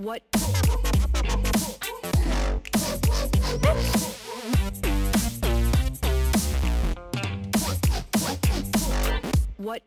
what? What?